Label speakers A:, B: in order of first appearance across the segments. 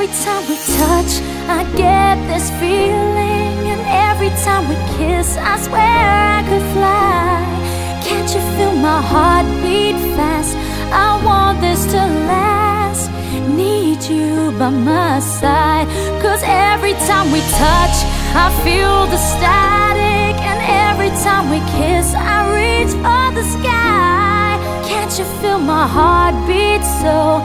A: every time we touch, I get this feeling. And every time we kiss, I swear I could fly. Can't you feel my heart beat fast? I want this to last. Need you by my side. Cause every time we touch, I feel the static. And every time we kiss, I reach for the sky. Can't you feel my heart beat so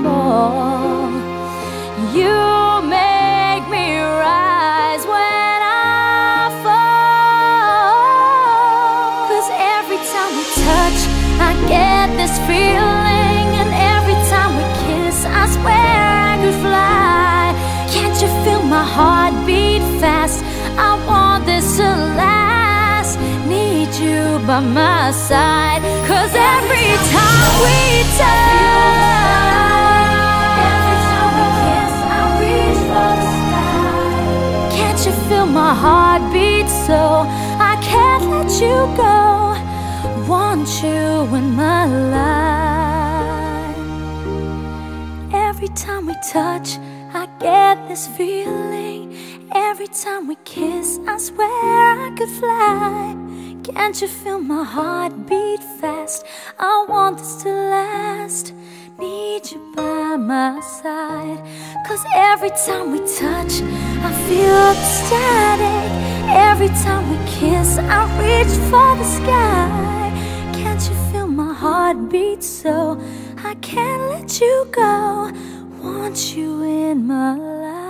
A: You make me rise when I fall. Cause every time we touch, I get this feeling. And every time we kiss, I swear I could fly. Can't you feel my heart beat fast? I want this to last. Need you by my side. Cause every time we touch, my heart beat so I can't let you go? Want you in my life. Every time we touch, I get this feeling. Every time we kiss, I swear I could fly. Can't you feel my heart beat fast? I want this to last. Need you by my side. Cause every time we touch, I feel ecstatic. Every time we kiss, I reach for the sky. Can't you feel my heart beat so I can't let you go? Want you in my life.